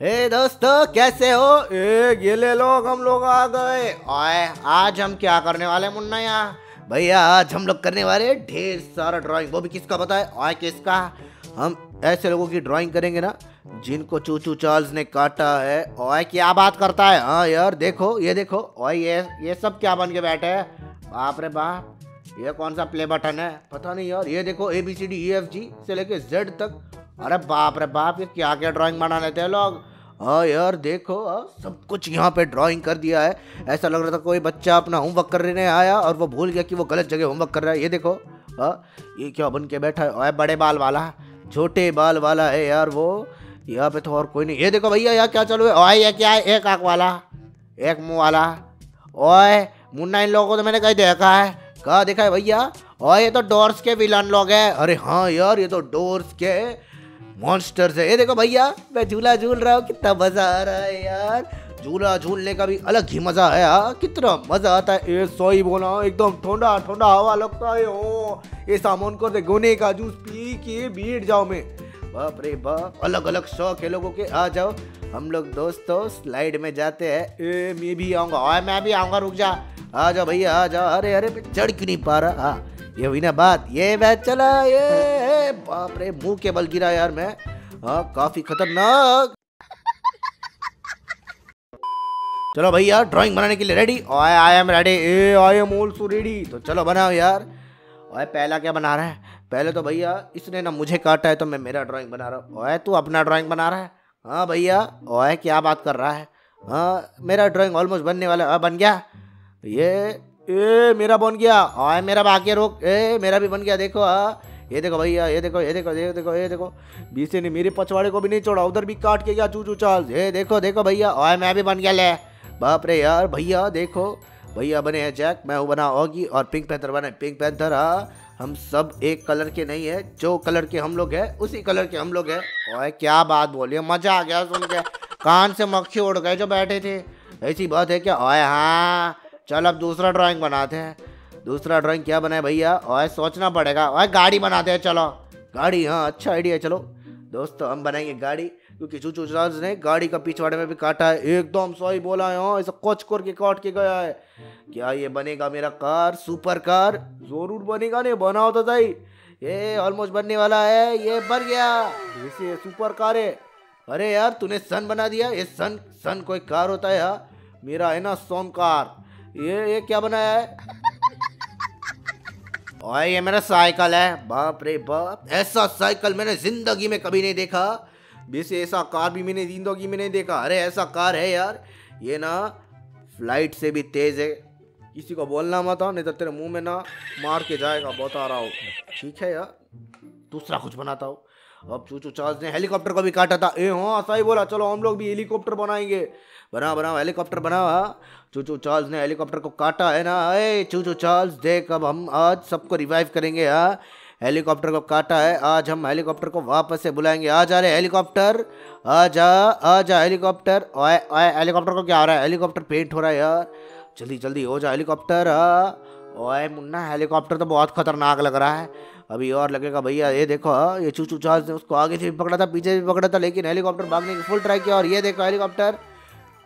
हे दोस्तों, कैसे हो? ए, ये ले लोग हम लोग आ गए। आए, आज हम क्या करने वाले मुन्ना यहाँ? भैया, आज हम लोग करने वाले ढेर सारा ड्राइंग वो भी किसका पता है आए किसका? हम ऐसे लोगों की ड्राइंग करेंगे ना, जिनको चूचू चार्ल्स ने काटा है। ओए क्या बात करता है? हाँ यार, देखो, ये देखो। ओए ये ये सब क्या बन के बैठे है? बाप रे बाप, ये कौन सा प्ले बटन है? पता नहीं यार, ये देखो A B C D E F G से लेके जेड तक। अरे बाप रे बाप ये क्या क्या ड्राइंग बना लेते हैं लोग? हाँ यार देखो हाँ, सब कुछ यहाँ पे ड्राइंग कर दिया है। ऐसा लग रहा था कोई बच्चा अपना होमवर्क करने आया और वो भूल गया कि वो गलत जगह होमवर्क कर रहा है। ये देखो हाँ ये क्या बन के बैठा है? बड़े बाल वाला छोटे बाल वाला है यार वो। यहाँ पे तो और कोई नहीं। ये देखो भैया यार क्या चलो ओए ये क्या है? एक आँख वाला एक मुँह वाला। ओए मुन्ना इन लोगों को तो मैंने कहीं देखा है। कहा देखा है भैया? ओए ये तो डोर्स के विलन लोग हैं। अरे हाँ यार ये तो डोर्स के मॉन्स्टर्स है। ये देखो भैया, मैं झूला झूल रहा हूँ, कितना मज़ा आ रहा है यार। झूला झूलने का भी अलग ही मज़ा है यार कितना मज़ा आता है। ए सोई बोला, एकदम ठंडा ठंडा हवा लगता है, ओ। ये सामान कर दे गोने का जूस पी के बैठ जाओ मैं। बाप रे बाप अलग अलग शौक है लोगों के। आ जाओ, हम लोग दोस्तों स्लाइड में जाते हैं। ए, मैं भी आऊँगा मैं भी आऊँगा, रुक जा। आ जाओ भैया, आ जाओ। अरे अरे चढ़ क्यों नहीं पा रहा? हाँ। ये हुई ना बात। ये मैं चला, ये। बाप रे मुँह के बल गिरा यार मैं। हाँ काफ़ी खतरनाक। चलो भैया ड्राइंग बनाने के लिए रेडी ओए I am ready A I am also ready तो चलो बनाओ यार। ओए, पहला क्या बना रहा है? पहले तो भैया, इसने ना मुझे काटा है तो मैं मेरा ड्राइंग बना रहा हूँ। ओए, तू अपना ड्राइंग बना रहा है? हाँ भैया। ओए, क्या बात कर रहा है? हाँ मेरा ड्राइंग ऑलमोस्ट बनने वाला है बन गया। ये ए मेरा बन गया। ओए मेरा है, रोक। ए मेरा भी बन गया देखो हाँ। ये देखो भैया ये देखो ये देखो ये देखो ये देखो। बीसे ने मेरे पछवाड़े को भी नहीं छोड़ा उधर भी काट के गया चू चाल। ये देखो देखो भैया ओए मैं भी बन गया ले। बाप रे यार भैया देखो। भैया बने हैं जैक मैं हूँ बना होगी और पिंक पैंथर बने। पिंक पैंथर हाँ हम सब एक कलर के नहीं है जो कलर के हम लोग हैं उसी कलर के हम लोग हैं। ओए क्या बात बोलिए मज़ा आ गया सुन के। कान से मक्खी उड़ गए जो बैठे थे। ऐसी बात है क्या? ओए हाँ। चल, अब दूसरा ड्राइंग बनाते हैं। दूसरा ड्राइंग क्या बनाए भैया? ओए, सोचना पड़ेगा। ओए, गाड़ी बनाते हैं, चलो। गाड़ी हाँ अच्छा आइडिया चलो। दोस्तों, हम बनाएँगे गाड़ी, क्योंकि चूचू चार्ल्स ने गाड़ी का पिछवाड़े में भी काटा है। एकदम सही बोला है हाँ ऐसा कोच कर के काट के गया है। क्या ये बनेगा मेरा कार? सुपर कार ज़रूर बनेगा, नहीं, बनाओ तो सही। ये ऑलमोस्ट बनने वाला है, ये बन गया। इसे सुपर कार है। अरे यार, तूने सन बना दिया। ये सन सन कोई कार होता है यार मेरा है ना सोन कार ये ये क्या बनाया है? ओए, ये मेरा साइकिल है। बाप रे बाप, ऐसा साइकिल मैंने ज़िंदगी में कभी नहीं देखा। वैसे ऐसा कार भी मैंने ज़िंदगी में नहीं देखा। अरे, ऐसा कार है यार। ये ना फ़्लाइट से भी तेज है। किसी को बोलना मत नहीं तो तेरे मुँह में ना मार के जाएगा, बता रहा हूँ। ठीक है यार। दूसरा कुछ बनाता हूँ। अब चूचू चार्ल्स ने हेलीकॉप्टर को भी काटा था। ए हाँ सही बोला। चलो, हम लोग भी हेलीकॉप्टर बनाएँगे। बना बनाओ, हेलीकॉप्टर बनाओ हाँ। चूचू चार्ल्स ने हेलीकॉप्टर को काटा है ना। ए चूचू चार्ल्स देख, अब हम आज सबको रिवाइव करेंगे हाँ। हेलीकॉप्टर को काटा है। आज हम हेलीकॉप्टर को वापस से बुलाएँगे। आ जा रहे हेलीकॉप्टर। आ जा आ जा, हेलीकॉप्टर। ओए हेलीकॉप्टर को क्या हो रहा है? हेलीकॉप्टर पेंट हो रहा है यार। जल्दी जल्दी, हो जा, हेलीकॉप्टर हाँ। ओए, मुन्ना, हेलीकॉप्टर तो बहुत खतरनाक लग रहा है। अभी और लगेगा, भैया, ये देखो, ये चूचू चार्ल्स ने उसको आगे से भी पकड़ा था, पीछे भी पकड़ा था, लेकिन हेलीकॉप्टर भागने की फुल ट्राई किया और ये देखो हेलीकॉप्टर।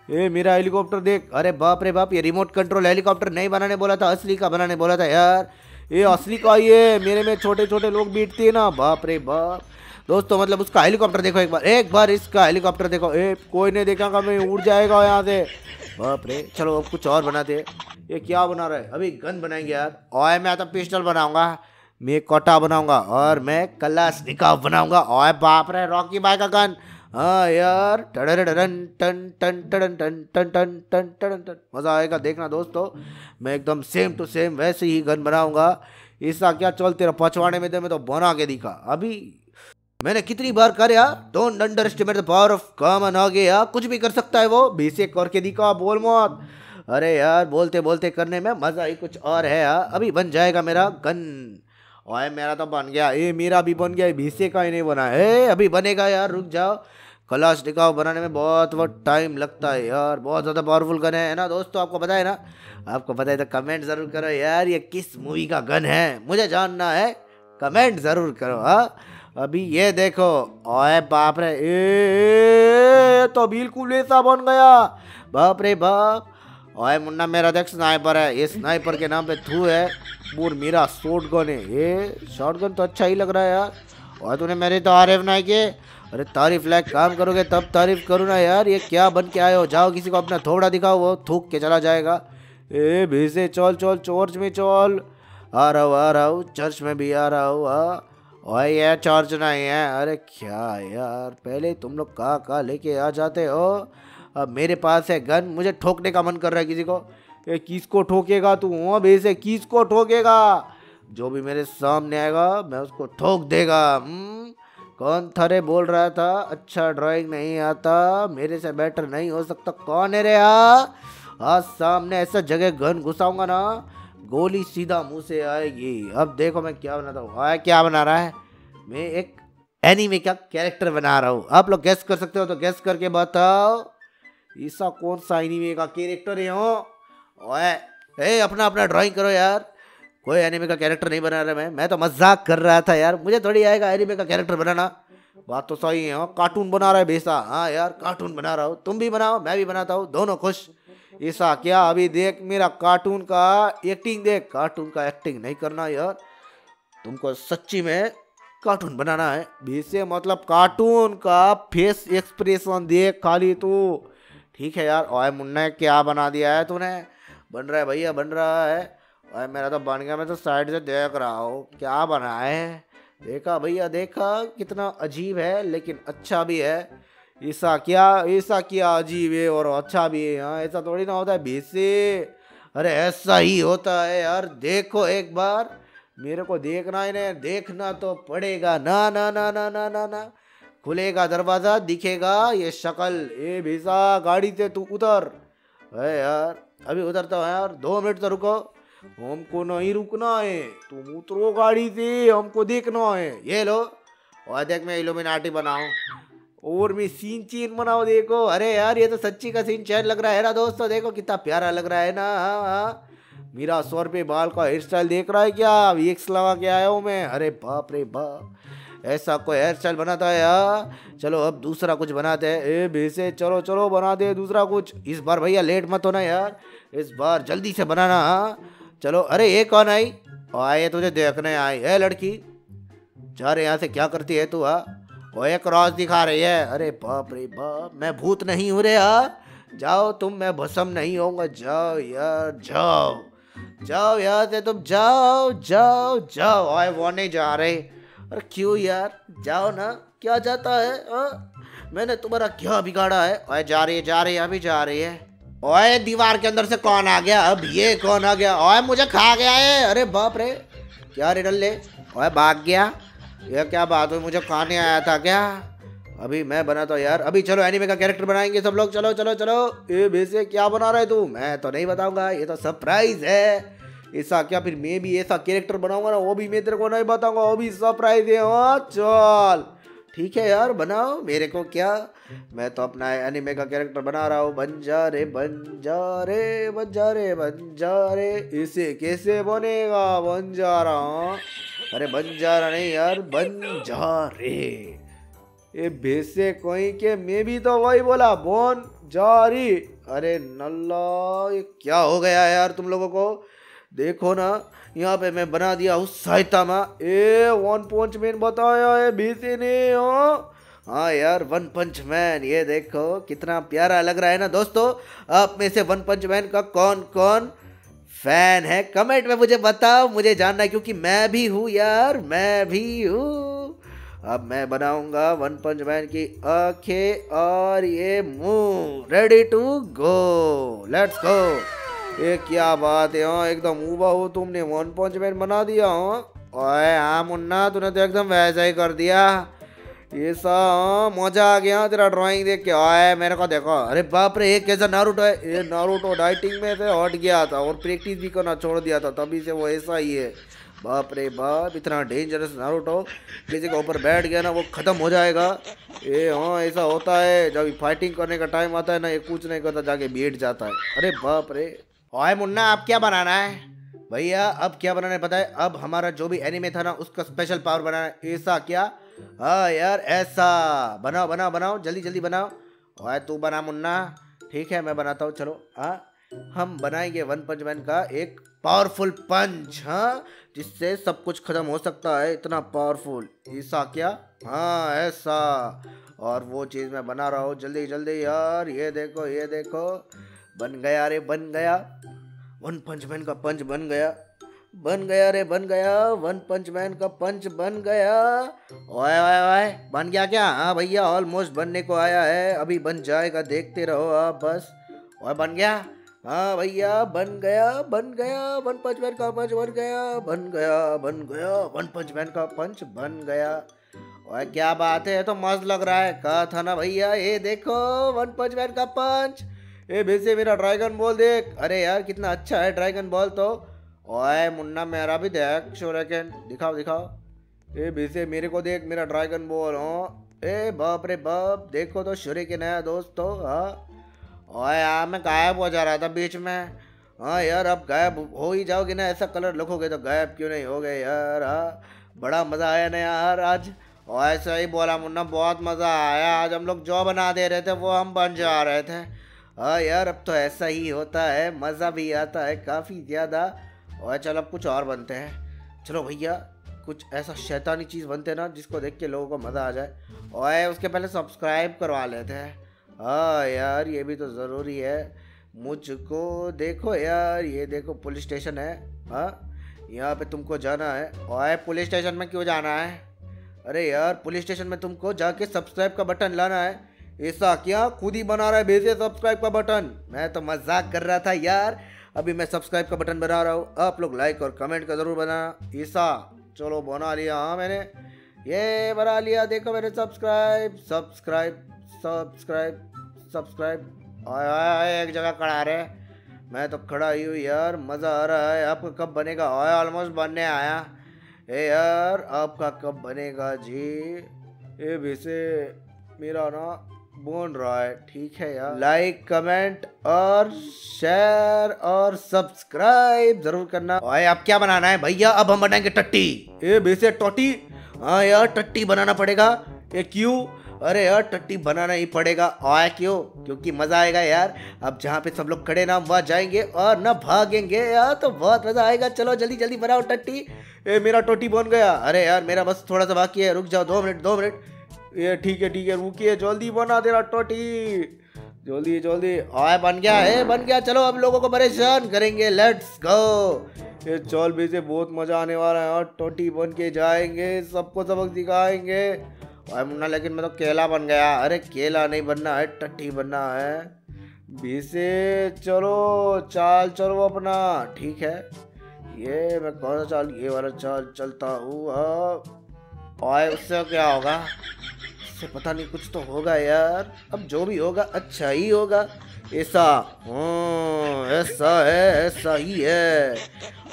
ए, मेरा हेलीकॉप्टर देख, अरे बाप रे बाप, ये रिमोट कंट्रोल हेलीकॉप्टर नहीं बनाने बोला था, असली का बनाने बोला था यार। ये असली का ये मेरे में छोटे छोटे लोग बीटते हैं ना, बाप रे बाप। दोस्तों मतलब उसका हेलीकॉप्टर देखो एक बार एक बार इसका हेलीकॉप्टर देखो। ए, कोई नहीं देखेगा, मैं उड़ जाएगा यहाँ से। बाप रे, चलो अब कुछ और बनाते ये क्या बना रहा है? अभी गन बनाएँगे यार। ओए, मैं तो पिस्टल बनाऊँगा। मैं कोटा बनाऊँगा और मैं कलाश निकाह बनाऊँगा। ओए बाप रे रॉकी बाय का गन। हाँ यार। टन टन टन टन टन टन टन टन टन। मज़ा आएगा देखना दोस्तों। मैं एकदम सेम टू सेम वैसे ही गन बनाऊँगा। ऐसा क्या चल तेरा पचवाने में दे, मैं तो बना के दिखा। अभी मैंने कितनी बार कर यार don't underestimate the power of common आ गया कुछ भी कर सकता है वो। बीसे करके दिखा, बोल मौत। अरे यार बोलते बोलते करने में मज़ा ही कुछ और है यार अभी बन जाएगा मेरा गन। ओए, मेरा तो बन गया। ए, मेरा भी बन गया, भीसे का ही नहीं बना है। अभी बनेगा यार, रुक जाओ। कलाश टिकाव बनाने में बहुत बहुत टाइम लगता है यार, बहुत ज़्यादा पावरफुल गन है ना दोस्तों, आपको पता है ना? आपको पता है तो कमेंट ज़रूर करो यार, ये किस मूवी का गन है? मुझे जानना है कमेंट ज़रूर करो हाँ। अभी ये देखो, ओए, बाप रे, ए ये तो बिल्कुल ऐसा बन गया। बाप रे बाप ओए मुन्ना, मेरा देख स्नाइपर है। ये स्नाइपर के नाम पे थू है। और मेरा शॉर्ट गन है। ये शॉर्ट गन तो अच्छा ही लग रहा है यार। और तूने मेरी तो आरिफ नहीं किए। अरे तारीफ़ लायक काम करोगे, तब तारीफ़ करूँ ना यार। ये क्या बन के आए हो? जाओ, किसी को अपना थोड़ा दिखाओ, वो थूक के चला जाएगा। ए भेजे चल चल चर्च में चल। आ रहा हूँ, आ रहा हूँ चर्च में भी आ रहा हूँ हाँ। और ये चर्च नहीं है। अरे क्या यार? पहले तुम लोग कहाँ कहाँ लेके आ जाते हो? अब मेरे पास है गन, मुझे ठोकने का मन कर रहा है किसी को। ये किसको ठोकेगा तू? वहाँ भेजे किसको ठोकेगा? जो भी मेरे सामने आएगा, मैं उसको ठोक देगा। हम्म? कौन थरे बोल रहा था? अच्छा ड्राइंग नहीं आता, मेरे से बेटर नहीं हो सकता। कौन है रे यार आज सामने ऐसा जगह गन घुसाऊँगा ना, गोली सीधा मुँह से आएगी। अब देखो मैं क्या बनाता हूँ। आया क्या बना रहा है? मैं एक एनीमे का कैरेक्टर बना रहा हूँ। आप लोग गैस कर सकते हो तो गैस करके बताओ। ऐसा कौन सा एनिमे का कैरेक्टर है, हो? ओए, ए, अपना अपना ड्राइंग करो यार। कोई एनिमे का कैरेक्टर नहीं बना रहा मैं। मैं तो मज़ाक कर रहा था यार। मुझे थोड़ी आएगा एनिमे का कैरेक्टर बनाना। बात तो सही है कार्टून बना रहा है बेसा। हाँ यार कार्टून बना रहा हो। तुम भी बनाओ, मैं भी बनाता हूँ। दोनों खुश। ऐसा क्या अभी देख मेरा कार्टून का एक्टिंग देख? कार्टून का एक्टिंग नहीं करना यार। तुमको सच्ची में कार्टून बनाना है। वैसे मतलब कार्टून का फेस एक्सप्रेशन देख खाली तू। ठीक है यार, ओए मुन्ना, क्या बना दिया है तूने? बन रहा है भैया, बन रहा है। ओए मेरा तो बन गया, मैं तो साइड से देख रहा हूँ, क्या बना है? देखा भैया, देखा, कितना अजीब है, लेकिन अच्छा भी है। ऐसा क्या ऐसा क्या अजीब है और अच्छा भी है हाँ ऐसा थोड़ी ना होता है बेसे अरे ऐसा ही होता है यार, देखो एक बार, मेरे को देखना ही नहीं देखना तो पड़ेगा। ना ना ना ना ना ना ना खुलेगा दरवाज़ा, दिखेगा ये शक्ल। ए भीसा, गाड़ी से तू उतर। है यार, अभी उतरता है यार, दो मिनट तो रुको। हमको नहीं रुकना है, तुम उतरो गाड़ी से, हमको देखना है। ये लो, और देख मैं इल्यूमिनाटी बनाऊँ। और मैं सीन चीन बनाओ देखो। अरे यार, ये तो सच्ची का सीन चैन लग रहा है ना दोस्तों, देखो कितना प्यारा लग रहा है ना। हाँ हाँ मेरा सौ रुपये बाल का हेयर स्टाइल देख रहा है क्या? वीक्स लगा के आया हूँ मैं। अरे बाप रे बाप। ऐसा कोई हेयर स्टाइल बनाता है यार? चलो, अब दूसरा कुछ बनाते हैं। ए, भैसे, चलो चलो, बना दे दूसरा कुछ। इस बार भैया लेट मत होना यार। इस बार जल्दी से बनाना हाँ। चलो, अरे, ये कौन आई? आए, तुझे देखने आई है लड़की। जा रहे यहाँ से, क्या करती है तू हाँ? वो एक क्रॉस दिखा रही है। अरे, बाप रे, बाप। मैं भूत नहीं हूँ रे यार जाओ तुम, मैं भसम नहीं होऊँगा। जाओ यार, जाओ। जाओ यार से तुम, जाओ जाओ जाओ। आए, वो नहीं जा रहे। अरे क्यों यार? जाओ ना। क्या जाता है? आ? मैंने तुम्हारा क्या बिगाड़ा है? ओए, जा रही है, जा रही है, अभी जा रही है। ओए, दीवार के अंदर से कौन आ गया? अब ये कौन आ गया? ओए, मुझे खा गया है। अरे बाप रे। क्या रे डल्ले? ओए, भाग गया। ये क्या बात हुई? मुझे खाने आया था क्या? अभी मैं बना तो यार। अभी चलो एनिमे का कैरेक्टर बनाएँगे सब लोग। चलो चलो चलो। ये वैसे क्या बना रहे तू? मैं तो नहीं बताऊँगा। ये तो सरप्राइज़ है। ऐसा क्या? फिर मैं भी ऐसा कैरेक्टर बनाऊँगा ना, वो भी मैं तेरे को नहीं बताऊँगा, वो भी सरप्राइज़ है। हाँ चल। ठीक है यार, बनाओ। मेरे को क्या? मैं तो अपना एनिमे का कैरेक्टर बना रहा हूँ। बन जा रे, बन जा रे, बन जा रे, बन जा रे। इसे कैसे बनेगा? बन जा रहा हूँ। अरे बन जा रहा नहीं यार, बन जा रे। ये भेसे कोई के, मैं भी तो वही बोला, बोन जारी अरे नल्ला, ये क्या हो गया यार तुम लोगों को? देखो ना, यहाँ पे मैं बना दिया हूँ Saitama. A One Punch Man बताया है बीसी ने हो हाँ यार वन पंच मैन ये देखो, कितना प्यारा लग रहा है ना दोस्तों। आप में से वन पंच मैन का कौन कौन फ़ैन है? कमेंट में मुझे बताओ, मुझे जानना है, क्योंकि मैं भी हूँ यार, मैं भी हूँ। अब मैं बनाऊँगा वन पंच मैन की आँखें और ये मुँह ready to go let's go ये क्या बात है हाँ एकदम ऊबा हो तुमने, वन पंच मैन बना दिया हाँ। ओए हाँ मुन्ना, तूने तो एकदम वैसा ही कर दिया। ये सा हाँ मज़ा आ गया तेरा ड्राइंग देख के। आए मेरे को देखो, अरे बाप रे, एक कैसा नारूटो है। ये नारुतो डाइटिंग में से हट गया था और प्रैक्टिस भी करना छोड़ दिया था, तभी से वो ऐसा ही है। बाप रे बाप, इतना डेंजरस नारुतो किसी के ऊपर बैठ गया ना, वो ख़त्म हो जाएगा। ये हाँ ऐसा होता है, जब फाइटिंग करने का टाइम आता है ना, ये कुछ नहीं करता, जाके बैठ जाता है। अरे बाप रे। ओए मुन्ना आप क्या बनाना है? भैया, अब क्या बनाना है पता है? अब हमारा जो भी एनिमे था ना, उसका स्पेशल पावर बनाना है। ऐसा क्या? हाँ यार, ऐसा। बनाओ बनाओ बनाओ, जल्दी जल्दी बनाओ। ओए तू बना मुन्ना। ठीक है, मैं बनाता हूँ, चलो। हाँ हम बनाएँगे वन पंच मैन का एक पावरफुल पंच हाँ? जिससे सब कुछ खत्म हो सकता है, इतना पावरफुल ऐसा क्या? हाँ ऐसा। और वो चीज़ मैं बना रहा हूँ, जल्दी जल्दी यार। ये देखो ये देखो। बन गया रे, बन गया। वन पंच मैन का पंच बन गया। बन गया रे, बन गया। वन पंच मैन का पंच बन गया। ओए ओए ओए, बन गया क्या? हाँ भैया ऑलमोस्ट बनने को आया है। अभी बन जाएगा, देखते रहो आप बस। ओए, बन गया? हाँ भैया, बन गया बन गया। वन पंच मैन का पंच बन गया बन गया बन गया। वन पंच मैन का पंच बन गया। ओए, क्या बात है तो मस्त लग रहा है। कहा था ना भैया, ये देखो, वन पंच मैन का पंच। ए वैसे मेरा ड्रैगन बॉल देख। अरे यार, कितना अच्छा है ड्रैगन बॉल तो। ओए, मुन्ना मेरा भी देख शोरेकन दिखाओ दिखाओ। ए वैसे मेरे को देख, मेरा ड्रैगन बॉल हो ए, बाप रे बाप, देखो तो शोरेकन है दोस्तों हाँ। ओए यार, मैं गायब हो जा रहा था बीच में। हाँ यार, अब गायब हो ही जाओगे ना, ऐसा कलर लिखोगे तो गायब क्यों नहीं हो गए यार हाँ। बड़ा मज़ा आया ना यार आज। और ऐसा ही बोला मुन्ना, बहुत मज़ा आया। आज हम लोग जो बना दे रहे थे, वो हम बन जा रहे थे। हाँ यार, अब तो ऐसा ही होता है। मज़ा भी आता है काफ़ी ज़्यादा। और चल, अब कुछ और बनते हैं। चलो भैया, कुछ ऐसा शैतानी चीज़ बनते ना, जिसको देख के लोगों को मज़ा आ जाए। और उसके पहले सब्सक्राइब करवा लेते हैं। हाँ यार, ये भी तो ज़रूरी है। मुझको देखो यार, ये देखो पुलिस स्टेशन है। हाँ यहाँ पे तुमको जाना है। और पुलिस स्टेशन में क्यों जाना है? अरे यार, पुलिस स्टेशन में तुमको जाके सब्सक्राइब का बटन लाना है। ऐसा क्या? खुद ही बना रहा है, भेजे सब्सक्राइब का बटन मैं तो मज़ाक कर रहा था यार। अभी मैं सब्सक्राइब का बटन बना रहा हूँ। आप लोग लाइक और कमेंट का ज़रूर बनाना ईसा चलो बना लिया हाँ मैंने। ये बना लिया, देखो मैंने सब्सक्राइब सब्सक्राइब सब्सक्राइब सब्सक्राइब आया एक जगह खड़ा रहे। मैं तो खड़ा ही हूँ यार, मज़ा आ रहा है। आपका कब बनेगा? आया ऑलमोस्ट बनने आया। ए यार, आपका कब बनेगा जी? ए, वैसे मेरा ना बोल रहा है ठीक है यार। लाइक कमेंट और शेयर और सब्सक्राइब ज़रूर करना। ओए अब क्या बनाना है? भैया अब हम बनाएँगे टट्टी। ए वैसे टोटी। हाँ यार टट्टी बनाना पड़ेगा। ये क्यों? अरे यार टट्टी बनाना ही पड़ेगा। आया क्यों? क्योंकि मज़ा आएगा यार। अब जहाँ पे सब लोग खड़े ना वहाँ जाएँगे और ना भागेंगे। यार तो बहुत मज़ा आएगा। चलो जल्दी जल्दी बनाओ टट्टी। ए मेरा टोटी बन गया। अरे यार मेरा बस थोड़ा सा बाकी है। रुक जाओ दो मिनट दो मिनट। ये ठीक है ठीक है, रुकिए, जल्दी बना तेरा टोटी। जल्दी जल्दी। आए, बन गया है बन गया, चलो अब लोगों को परेशान करेंगे लेट्स गो ये चौल भी से बहुत मज़ा आने वाला है, और टोटी बन के जाएँगे, सबको सबक दिखाएँगे। और मुन्ना, लेकिन मैं तो केला बन गया। अरे, केला नहीं बनना है, टट्टी बनना है। बीसे चलो, चाल चलो अपना, ठीक है। ये मैं कौन सा चाल, ये वाला चाल चलता हूँ और उससे क्या होगा? से पता नहीं कुछ तो होगा यार। अब जो भी होगा अच्छा ही होगा। ऐसा हाँ, ऐसा है ऐसा ही है।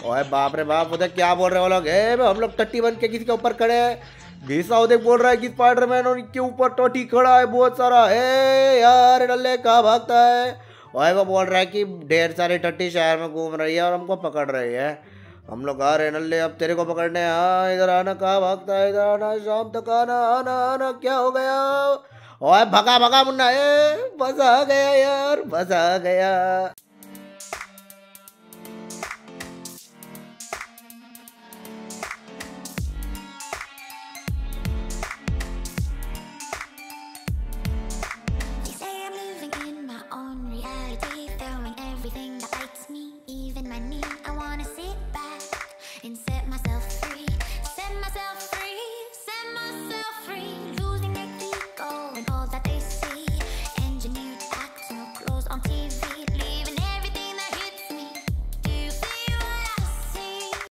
ओए बाप रे बाप उधर क्या बोल रहे हो लोग? हम लोग टट्टी बन के किसी के ऊपर खड़े हैं। भीसा उधर बोल रहा है कि स्पाइडरमैन के ऊपर टोटी खड़ा है बहुत सारा। है यार डल्ले कहाँ भागता है? वो बोल रहा है कि ढेर सारी टट्टी शहर में घूम रही है और हमको पकड़ रही है। हम लोग आ रहे नल्ले, अब तेरे को पकड़ने। हाँ इधर आना, कहा भागता है? इधर आना शाम तक आना आना आना, क्या हो गया? ओए, भगा भगा, मुन्ना, ए, बस आ गया यार, बस आ गया।